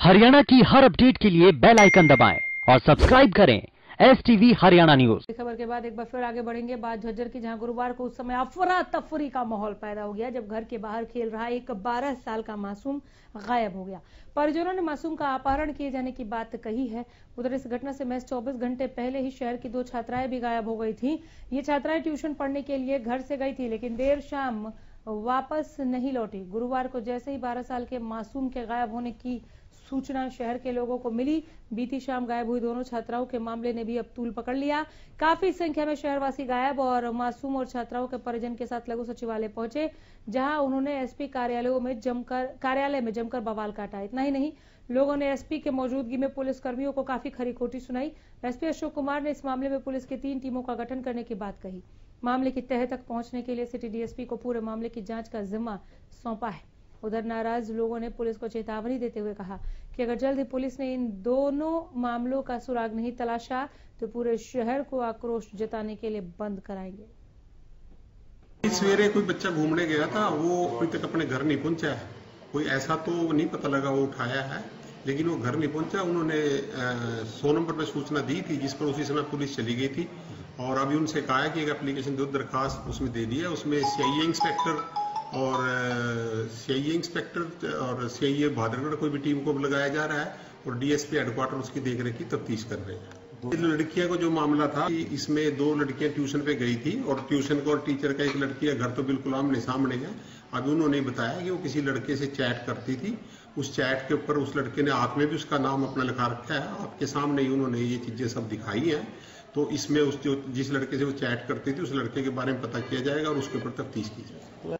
हरियाणा की हर अपडेट के लिए बेल आइकन दबाएँ और सब्सक्राइब करें एस टीवी हरियाणा न्यूज़ खबर के बाद एक बार फिर आगे बढ़ेंगे। बात झज्जर की जहाँ गुरुवार को उस समय अफरा तफरी का माहौल पैदा हो गया, जब घर के बाहर खेल रहा एक 12 साल का मासूम गायब हो गया। परिजनों ने मासूम का अपहरण किए जाने की बात कही है। उधर इस घटना से महज 24 घंटे पहले ही शहर की दो छात्राएँ भी गायब हो गई थी। ये छात्राएँ ट्यूशन पढ़ने के लिए घर से गई थी, लेकिन देर शाम वापस नहीं लौटी। गुरुवार को जैसे ही 12 साल के मासूम के गायब होने की सूचना शहर के लोगों को मिली। बीती शाम गायब हुई दोनों छात्राओं के मामले ने भी अब तूल पकड़ लिया। काफ़ी संख्या में शहरवासी गायब और मासूम और छात्राओं के परिजन के साथ लघु सचिवालय पहुँचे, जहाँ उन्होंने एसपी कार्यालयों में जमकर, कार्यालय में जमकर बवाल काटा। इतना ही नहीं, लोगों ने एसपी के मौजूदगी में पुलिस कर्मियों को काफ़ी खरी खोटी सुनाई। एसपी अशोक कुमार ने इस मामले में पुलिस की तीन टीमों का गठन करने की बात कही। मामले की तह तक पहुँचने के लिए सिटी डीएसपी को पूरे मामले की जाँच का जिम्मा सौंपा है। उधर नाराज़ लोगों ने पुलिस को चेतावनी देते हुए कहा कि अगर जल्द ही पुलिस ने इन दोनों मामलों का सुराग नहीं तलाशा तो पूरे शहर को आक्रोश जताने के लिए बंद कराएँगे। सवेरे कोई बच्चा घूमने गया था, वो अभी तक अपने घर नहीं पहुँचा है। कोई ऐसा तो नहीं पता लगा वो उठाया है, लेकिन वो घर नहीं पहुँचा। उन्होंने सौ नंबर पर सूचना दी थी, जिस पर उसी समय पुलिस चली गई थी। और अभी उनसे कहा है कि एक एप्लीकेशन दो दरखास्त उसमें दे दिया उसमें सीआईए इंस्पेक्टर और सीआईए इंस्पेक्टर और सीआईए भादरगढ़ कोई भी टीम को लगाया जा रहा है और डीएसपी हेडक्वार्टर उसकी देखरेख की तफ्तीश कर रहे हैं। लड़कियाँ को जो मामला था इसमें दो लड़कियाँ ट्यूशन पे गई थी और ट्यूशन को और टीचर का एक लड़की है घर तो बिल्कुल आमने सामने है। अभी उन्होंने बताया कि वो किसी लड़के से चैट करती थी। उस चैट के ऊपर उस लड़के ने हाथ में भी उसका नाम अपना लिखा रखा है। आपके सामने ही उन्होंने ये चीज़ें सब दिखाई हैं। तो इसमें उस जो, जिस लड़के से वो चैट करती थी, उस लड़के के बारे में पता किया जाएगा और उसके ऊपर तफ्तीश की जाएगी।